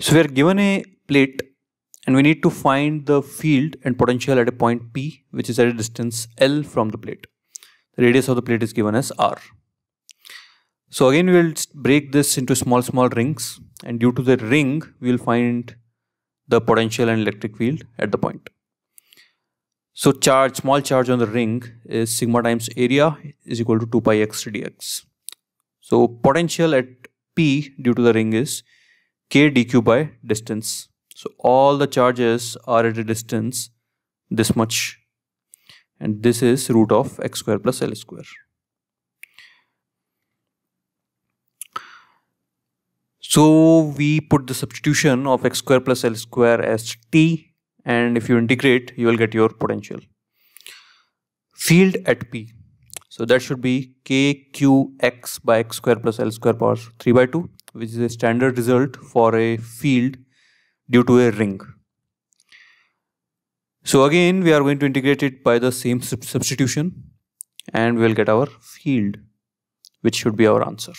So we are given a plate and we need to find the field and potential at a point P which is at a distance L from the plate. The radius of the plate is given as R. So again we will break this into small small rings and due to the ring we will find the potential and electric field at the point. So charge, small charge on the ring is sigma times area is equal to 2 pi x dx. So potential at P due to the ring is k dq by distance. So all the charges are at a distance this much and this is root of x square plus l square. So we put the substitution of x square plus l square as t and if you integrate you will get your potential. Field at P. So that should be kqx by x square plus l square power 3 by 2 which is a standard result for a field due to a ring. So again we are going to integrate it by the same substitution and we will get our field which should be our answer.